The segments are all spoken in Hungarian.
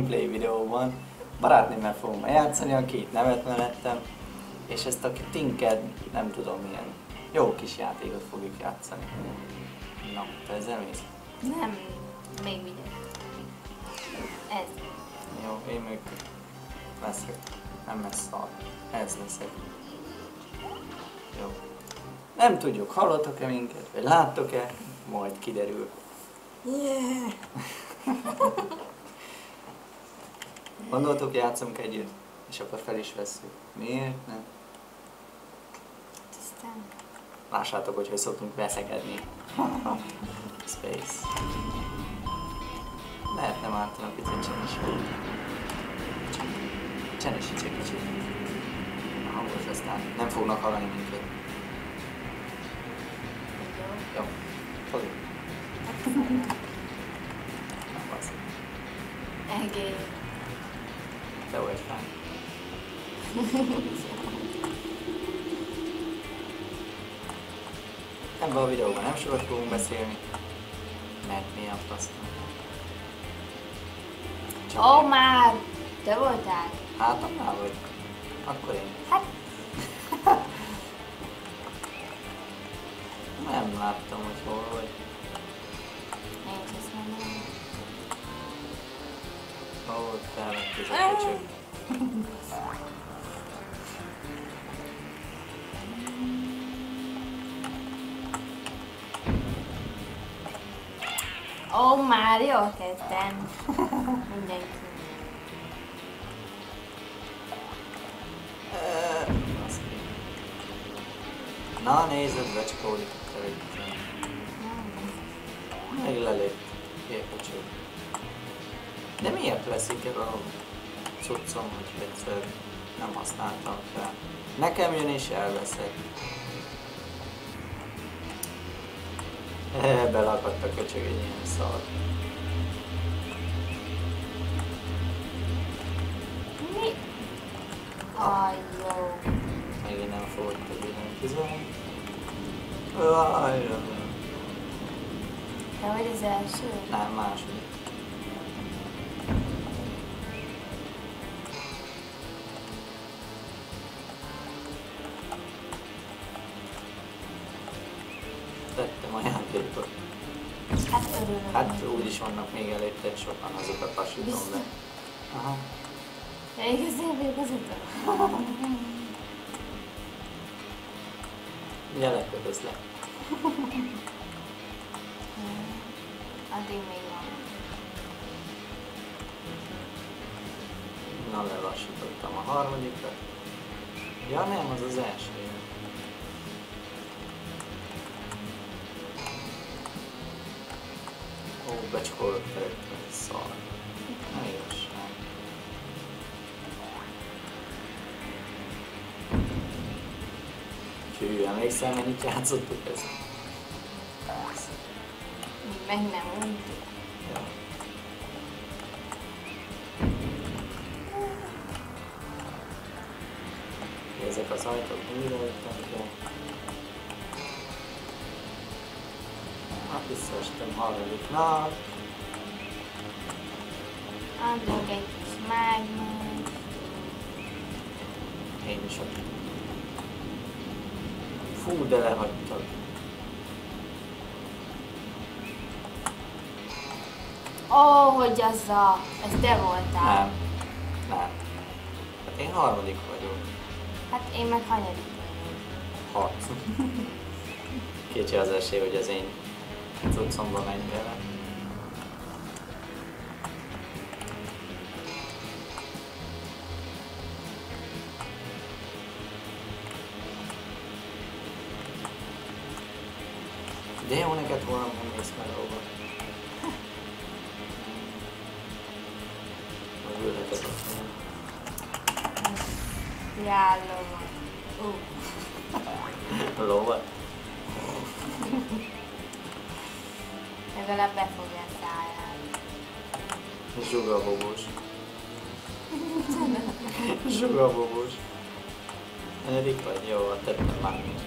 gameplay videóban. Barátnőmmel fogom játszani, a két nevet mellettem, és ezt a Tinker, nem tudom milyen, jó kis játékot fogjuk játszani. Na, te ezzel mész? Nem, még vigyek. Ez. Jó, én még leszek. Nem lesz szar. Ez leszek. Jó. Nem tudjuk, hallottok-e minket, vagy láttok-e, majd kiderül. Yeah. Gondoltok, játszunk együtt, és akkor fel is veszünk. Miért nem? Aztán. Lássátok, hogy hogy szoktunk veszekedni. Space. Lehetne ártani a picit csenes Csenesítsek kicsit. A hangos aztán nem fognak hallani minket. Jó. Basz. Egész. Te vagy fán. Ebben a videóban nem sokat fogunk beszélni, mert mi a. Csak Ó, én. már! Te voltál? Hát, annál vagy. Akkor én. Hát, Nem láttam, hogy hol vagy. Lett ez a. Ó, már jól kezdtem. Mindenki. Na, nézed, becskódik a televízión. Meg lelőtt. De miért veszik el a cuccom, hogy egyszer nem használtam fel? Nekem jön és elveszek. Belakadt a köcsög egy ilyen szar. Mi? Aj, jó. Megint nem fogod a billentyűzet. Jaj, Te vagy az első? Nem, második. Úgyis vannak még előtted sokan, azokat hasítom be. Aha. Ja, az utolsó. Ugye lekötöz le. Addig még van. Na, lelassítottam a harmadikat. Ja nem, az az első. Becsakolok felőttem egy szar. Na igazság. Hű, emlékszel, mennyit játszottuk ezt? Meg nem mondtuk. Ja. Ezek az ajtók mindig előttem. Visszaestem harmadiknak. Adok egy kis mágnes. Én is ott. Fú, de lehagytak. Ó, hogy az a... Ez te voltál. Nem. Nem. Hát én harmadik vagyok. Hát én meg hanyadik. Hat. Kicsi az esély, hogy az én cuccomba megy bele. De jó neked volna, nem mész melóba. Vagy ülhetek ott. Járló van. legalább befogja a száját. Zsuga bobos. Zsuga bobos. Elég vagy? Jó, a tettem már nincs.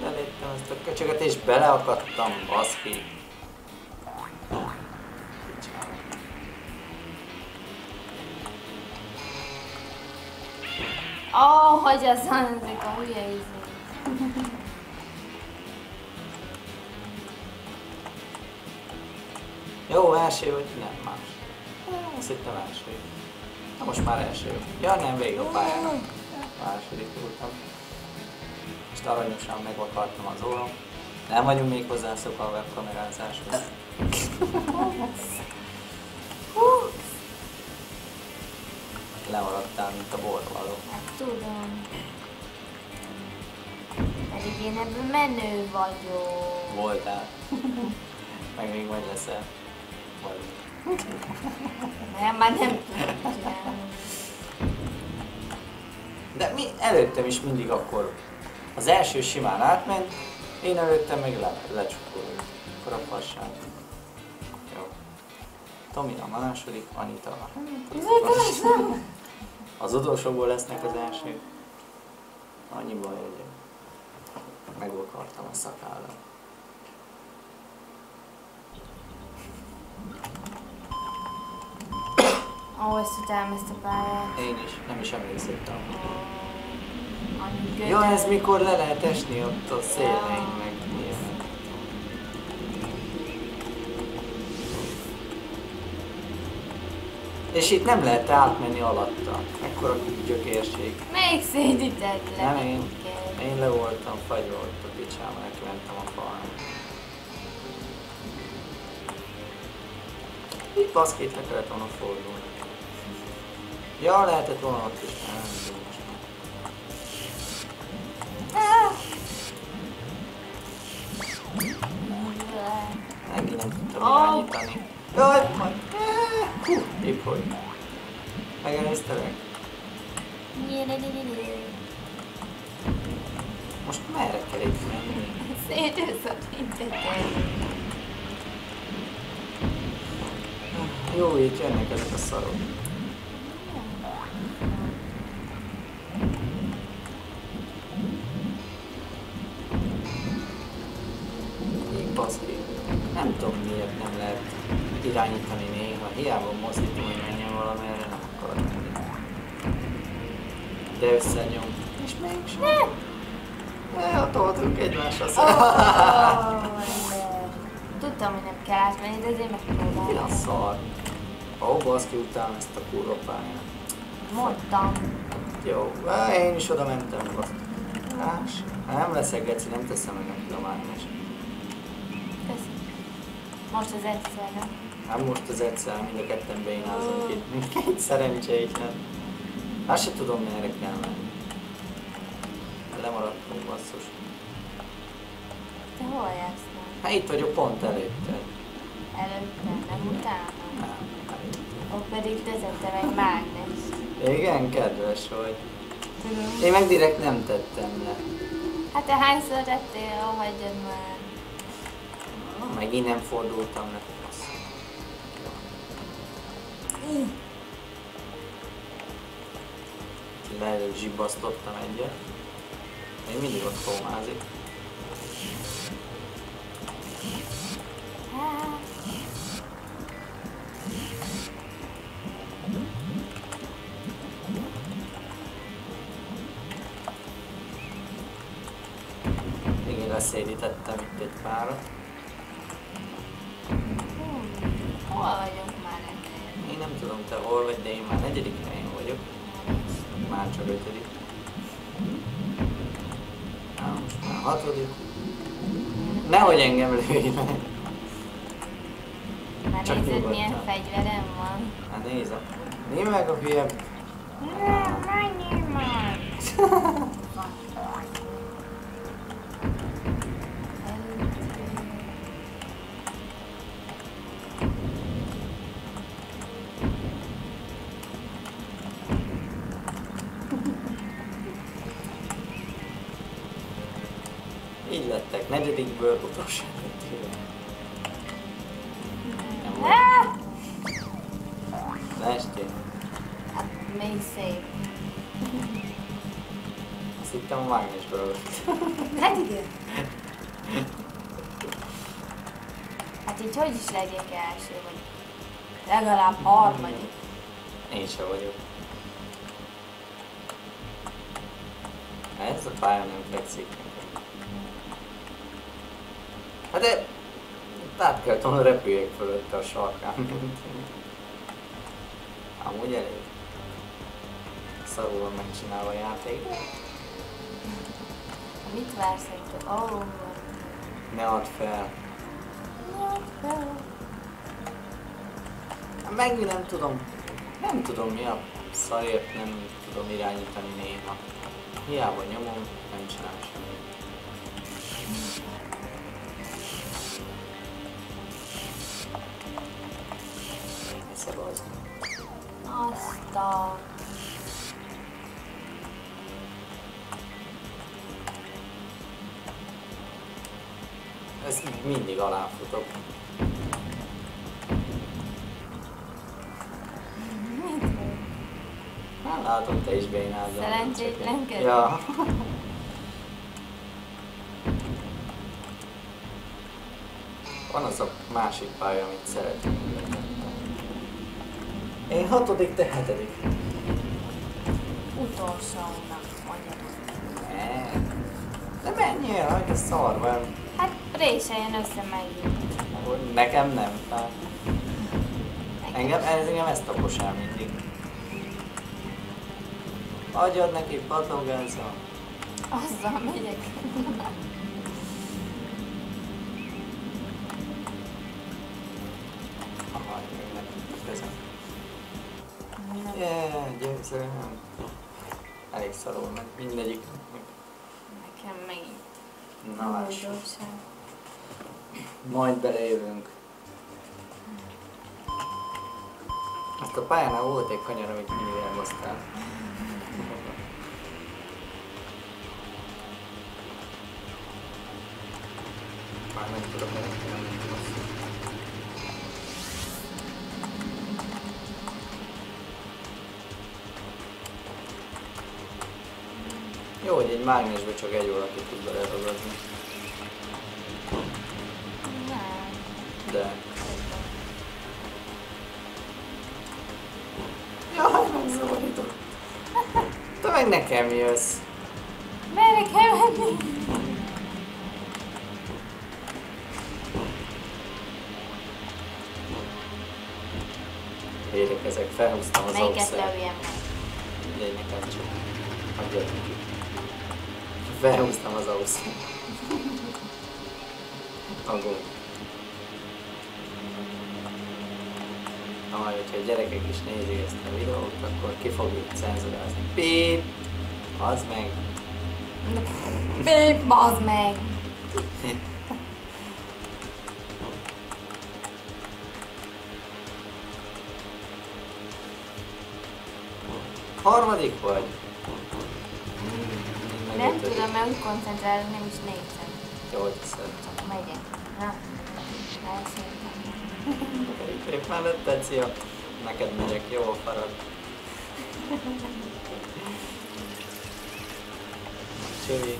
Beléptem ezt a köcsöget és beleakadtam, baszki. Ó, oh, hogy az hangzik a hülye. Jó, első vagy nem más. Azt hittem első. Na most már első. Ja nem, végig a pályának. Második voltam. Most aranyosan megvakartam az óram. Nem vagyunk még hozzászokva a webkamerázáshoz. Lemaradtál, mint a borvaló. Hát tudom. Pedig én ebben menő vagyok. Voltál. Meg még majd leszel. Nem, már nem. De mi előttem is mindig akkor az első simán átment, én előttem meg le, lecsukkolom. Akkor a fasság. Jó. Tomi a második, Anita a Az utolsóból lesznek az első. Annyi baj, hogy megvakartam a szakállam. Ó, ezt a pályát. Én is, nem is emlékszettem. Annyi gödör. Ja, ez mikor le lehet esni ott a szélein, meg. És itt nem lehet átmenni alatta. Ekkora gyökérség. Melyik szédíted le? Nem én. Én le voltam fagyva ott a picsába, neki mentem a falnak. Itt baszkét le kellett volna fordulni. Ja, lehetett volna ott is. Megint nem tudtam irányítani. Jaj, majd. Hú, épp hogy. Megelőztelek. Most merre kell itt menni? Szétőszott minket. Jó, itt jönnek ezek a szarok. Tudom miért nem lehet irányítani néha. Hiába mozdítom, hogy menjen valamerre, nem akarok menni. De összenyom. És mégsem. Ne, toltunk egymásra Ó, szemben. ember. Tudtam, hogy nem kell átmenni, de azért Mi a megpróbáltam. szar? Ó, baszki, utálom ezt a kurva pályát. Mondtam. Jó, á, én is oda mentem, baszki. Más. Nem leszek geci, nem teszem meg a mágnes. Köszi. Most az egyszer, nem? Hát most az egyszer mind a ketten bénázunk itt, két szerencsétlen. Azt se tudom, merre kell menni. Lemaradtunk, basszus. Te hol jársz? Hát itt vagyok pont előtted. Előtte, nem utána? Nem, előtted. Ott pedig te tettem egy mágnes. Igen, kedves vagy. Tudom. Én meg direkt nem tettem le. Hát te hányszor tettél? Hagyjad már. Megint nem fordultam le. Basszus. Lezsibbasztottam egyet. Még mindig ott. Hát, Igen, leszédítettem itt egy párat. Hol vagyok már ennél? Én nem tudom te hol vagy, de én már negyedik helyen vagyok. Már csak ötödik. Á, most már hatodik. Nehogy engem lőj meg. Már Csak nézed, nyugodtan. milyen fegyverem van? Hát nézem. Nézd meg a hülye. Nem, menjél már! Negyedikből utolsó! Leestél. Hát, még szép. Azt hittem a mágnesből ragadt. Hát igen. Hát így hogy is legyek első, vagy legalább harmadik. Én se vagyok. Ez a pálya nem fekszik. Hát de... Át kellett volna repüljek fölötte a sarkán. Amúgy elég. Szarul van megcsinálva a játék. Mit vársz? Ó, oh, Ne add fel. fel. Hát Megint nem tudom. Nem tudom mi a szarért nem tudom irányítani néha. Hiába nyomom, nem csinál semmit. Azt a... Ezt mindig aláfutok. Hát látom, te is bénázol. Szerencsétlenkedés? Ja. Van az a másik pálya, amit szeretnék. Én hatodik, te hetedik. Utolsónak mondjam. Ne. De menjél, hagyd a szarban. Hát réseljen össze megint. Nekem nem. Hát. Engem, ez engem ezt el mindig. Adjad neki, patogázza. Azzal megyek. Yeah, győzöm. Elég szarul meg mindegyik. Nekem megint. Na lássuk. Majd belejövünk. Azt a pályánál volt egy kanyar, amit mindig elhoztál. Már nem tudom, mert Jó, hogy egy mágnesbe csak egy valaki tud beleragazni. Nem. De... Jaj, megzavarított. Te meg nekem jössz. Merre kell menni? Védekezek, felhúztam az Melyiket lőjem meg? Mindegy, nekem csak. Hagyjad neki. Felhúztam az. Agó. Na majd, hogyha a gyerekek is nézik ezt a videót, akkor ki fogjuk cenzurázni. Pip! Az meg. Bép, bazd meg! Harmadik vagy? Nem tudom, mert úgy koncentrálni nem is nézem. Hiszed. Csak megyek. Na, elszéltem. Épp mellett tetszi a... Neked megyek, jó farad. Csövi.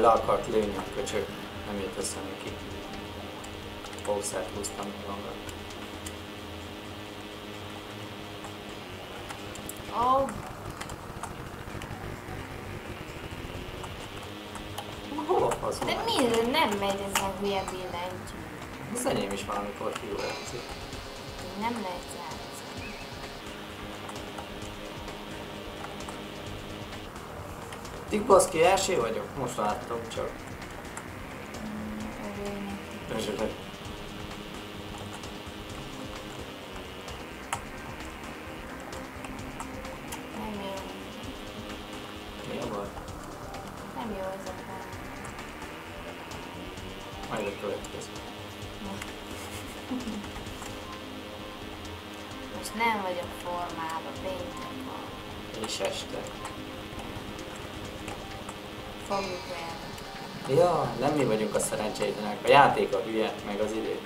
Le akart lőni a köcsög, nem jött össze neki. Pószert húztam magamra. Ó, Hol a fasz de miért nem megy ez a hülye billentyű? Az enyém is valamikor kiúrázik. Nem lehet játszani. Tik baszki, első vagyok? Most láttam csak. vagyok formában, péntek van. És este. Fogjuk el. Ja, nem mi vagyunk a szerencsétlenek. A játék a hülye, meg az idő.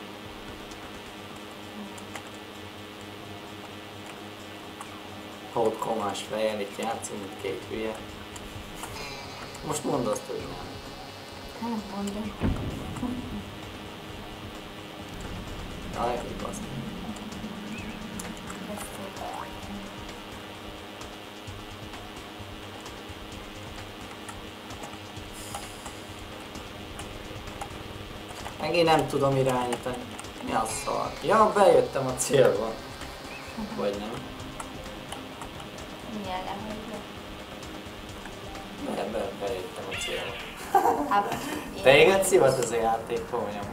Haut komás fejjel, itt játszunk, mint két hülye. Most mondd azt, hogy nem. Nem mondom. Jaj, hogy baszd. Megint nem tudom irányítani. Mi a szar? Ja, bejöttem a célba. Vagy nem? Milyen. Be, be, bejöttem a célba. Hát, Téged szivat ez a játék, komolyan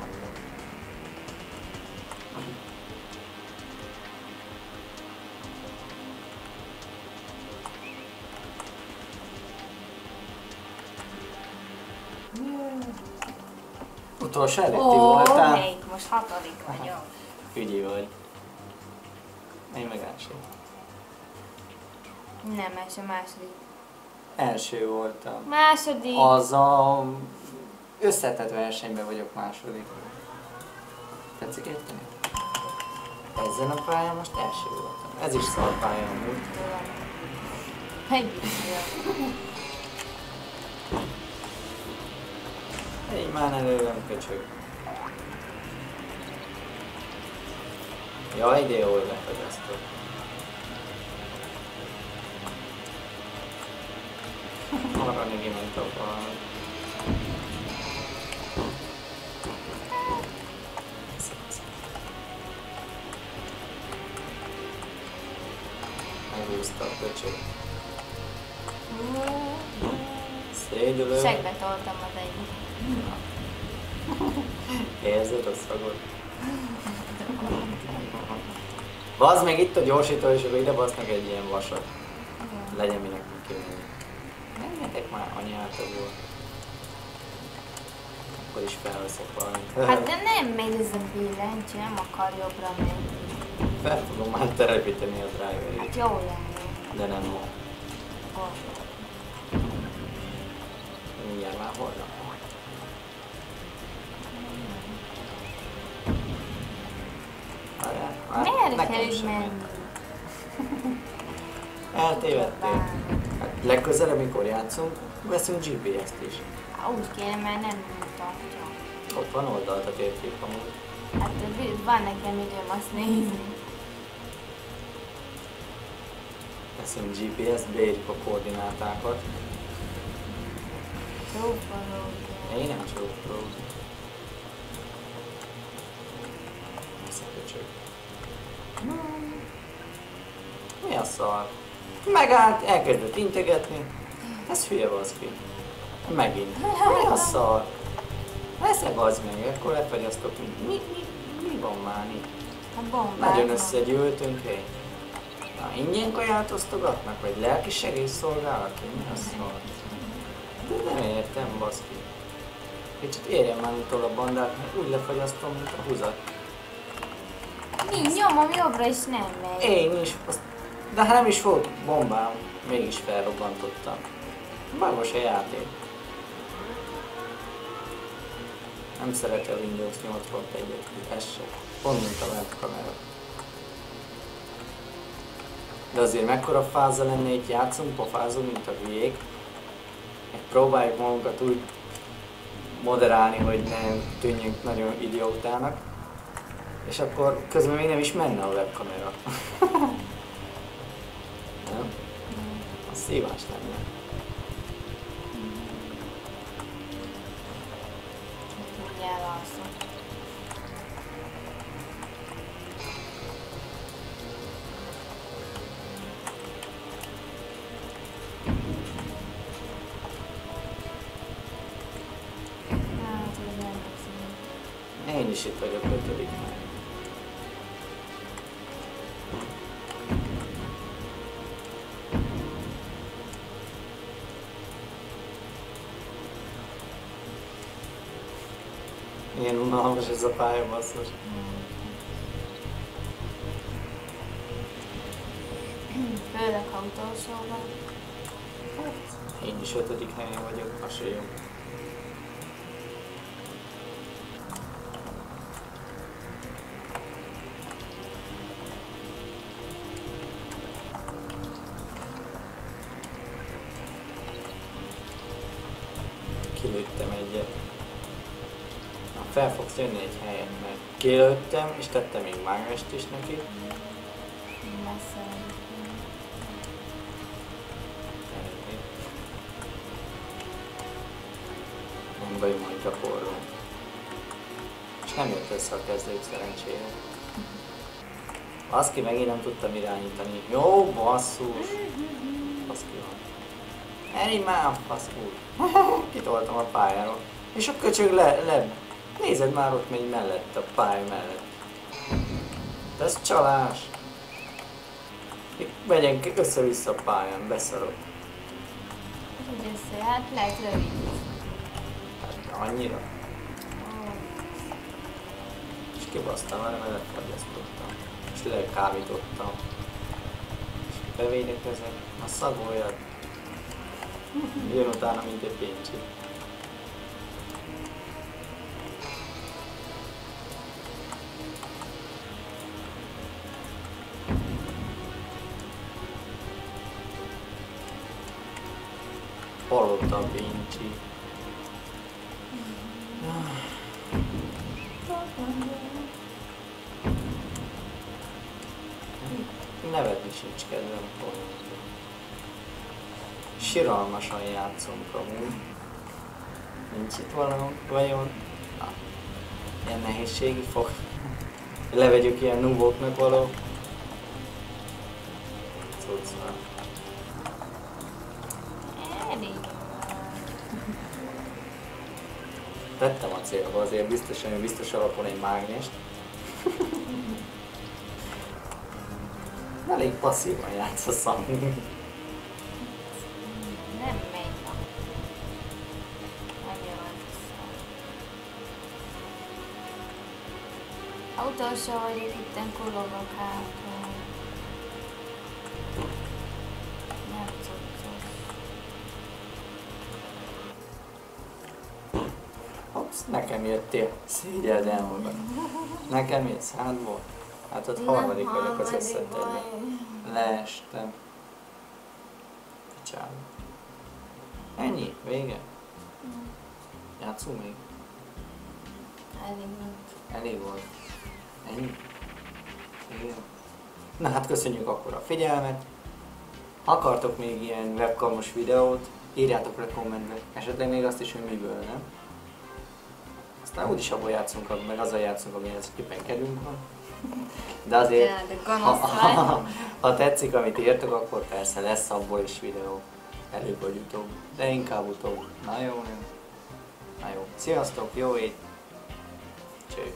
Utolsó előtti Ó, voltál? melyik? Most hatodik vagyok. Ügyi vagy. Én meg első. Nem, a második. Első voltam. Második. Az a összetett versenyben vagyok második. Tetszik érteni? Ezen a pályán most első voltam. Ez is szar pálya amúgy. Tudom. Egy már előlem köcsög. Jaj, de jól lefagyasztok. Arra neki ment a bal. Megúszta a köcsög. Szédülő. Segbe toltam az egyik. Érzed a szagot? Bazd meg itt a gyorsító, és akkor ide basznak egy ilyen vasat. Legyen minek kimenni. Menjetek már anyátokból. Akkor is felveszek valamit. Hát de nem megy ez a billentyű, nem akar jobbra menni. Fel fogom már telepíteni a driverét, Hát jó lenne. de nem ma. Mindjárt már holnap. Sem menni? Eltévedtél. Hát legközelebb, mikor játszunk, veszünk GPS-t is. Há, Úgy kéne, mert nem mutatja. Ott van oldalt a térkép amúgy. Hát van nekem időm azt nézni. Veszünk GPS-t, beírjuk a koordinátákat. Csókoló. Én nem csókolok. Szar? Megállt, elkezdett integetni. Ez hülye baszki. Megint. Mi a szar? Esze bazd meg, akkor lefagyasztok. Mi, mi, mi, mi van már itt? A bombák. Nagyon összegyűltünk, hé. Na, ingyen kaját osztogatnak, vagy lelki segélyszolgálat, mi a szar? De nem értem, baszki. Kicsit érjem már utol a bandát, mert úgy lefagyasztom, mint a húzat. Mi nyomom jobbra is nem megy. Én is, azt... de hát nem is volt bombám, mégis felrobbantottam. Magos a játék. Nem szereti a Windows 8.1-et, ez se. Pont mint a webkamera. De azért mekkora fáza lenne itt játszunk, pofázunk, mint a hülyék. Meg próbáljuk magunkat úgy moderálni, hogy ne tűnjünk nagyon idiótának. És akkor közben még nem is menne a webkamera. nem? Az szívás lenne. Mindjárt alszom. Hát, ez nem hiszem. Ilyen unalmas ez a pálya, basszus. Főleg ha utolsó van. Én is ötödik helyen vagyok, se jó. Kilőttem, és tettem még mágást is neki. Baj, majd gyakorlom. nem jött össze a kezdők szerencsére. Azt ki megint nem tudtam irányítani. Jó, basszus! Az ki van. Eri már, faszul. Kitoltam a pályáról. És a köcsög le, le. Nézed már ott megy mellett, a pálya mellett. De ez csalás. Itt Megyek össze-vissza a pályán, beszarok. Hogy össze, hát lehet rövid. Hát annyira. És kibasztam mert lefagyasztottam. És lekámítottam. És bevédekezek, a szagoljad. Jön utána, mint egy pincsi. Hallotta a pincsi. Nevetni sincs kedvem Hollandban. Siralmasan játszunk amúgy. Nincs itt valami, vajon? Na, ilyen nehézségi fog. Levegyük ilyen nuboknak való. Cuccnak. Elég. Tettem a célba, azért biztosan, hogy biztos alapon egy mágnest. Elég passzívan játsz a szam. Nem megy vissza. Ha utolsó vagyok, itten kullogok hátul. Jöttél. Szégyeld el magad. Nekem jössz hátból. Hát ott harmadik vagyok az összetetben. Leestem. Picsába. Ennyi? Vége? Játszunk még? Elég nincs. Elég volt. Ennyi? Igen. Na hát köszönjük akkor a figyelmet. Ha akartok még ilyen webkamos videót, írjátok le kommentbe. Esetleg még azt is, hogy miből, nem? Aztán úgyis abból játszunk, meg azzal játszunk, amihez éppen kedünk van. De azért, de ha, ha, ha tetszik, amit írtok, akkor persze lesz abból is videó. Előbb vagy utóbb. De inkább utóbb. Na jó, nem? Na jó. Sziasztok, jó ét! Cső!